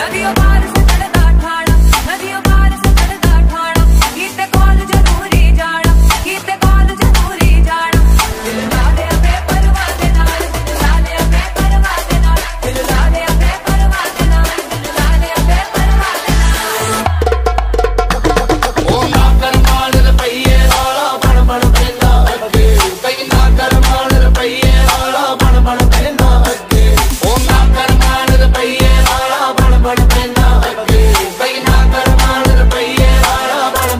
Love your body.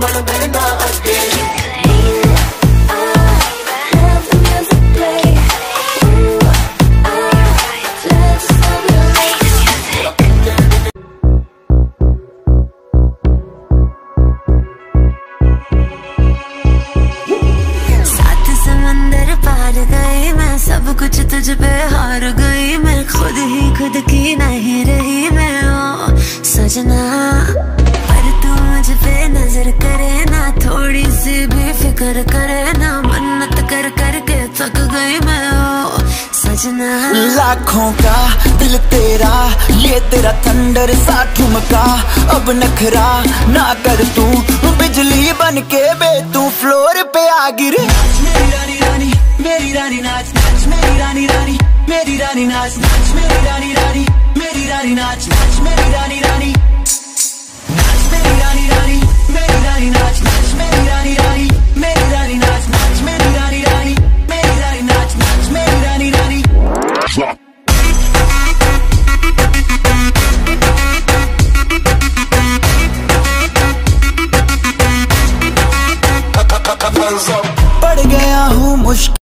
wanna be नज़र करे ना थोड़ी सी भी फ़िक्र करे ना मन्नत कर कर के थक गई मैं ओ सजना। लाखों का दिल तेरा ये तेरा थंडर सा ठुमका। अब नखरा ना कर तू बिजली बन के बे तू फ्लोर पे आ गिरे। मेरी रानी रानी मेरी रानी नाच नाच मेरी रानी रानी मेरी रानी नाच नाच मेरी रानी रानी मेरी रानी नाच नाच मेरी पड़ गया हूँ मुश्किल